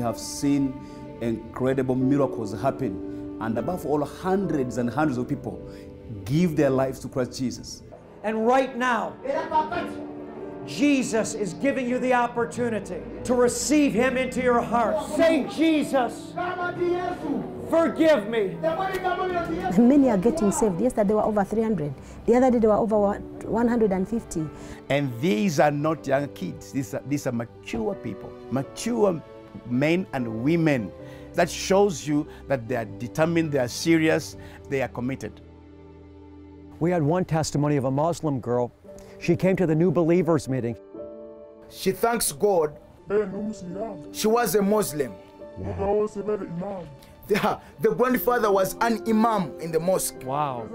have seen incredible miracles happen. And above all, hundreds and hundreds of people give their lives to Christ Jesus. And right now, Jesus is giving you the opportunity to receive Him into your heart. Say, Jesus, forgive me. Many are getting saved. Yesterday there were over 300. The other day there were over 150. And these are not young kids. These are, these are mature people, mature men and women. That shows you that they are determined, they are serious, they are committed. We had one testimony of a Muslim girl. She came to the New Believers meeting. She thanks God. She was a Muslim. The, the grandfather was an imam in the mosque. Wow.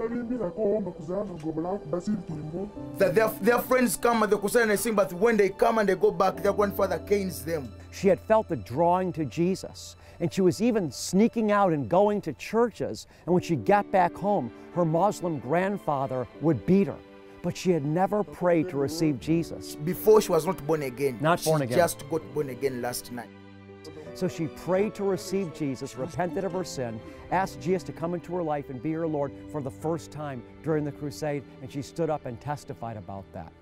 That their, their friends come and they could and they sing, but when they come and they go back, their grandfather canes them. She had felt the drawing to Jesus, and she was even sneaking out and going to churches. And when she got back home, her Muslim grandfather would beat her. But she had never prayed to receive Jesus. Before she was not born again. Not born she again. just got born again last night. So she prayed to receive Jesus, repented of her sin, asked Jesus to come into her life and be her Lord for the first time during the crusade, and she stood up and testified about that.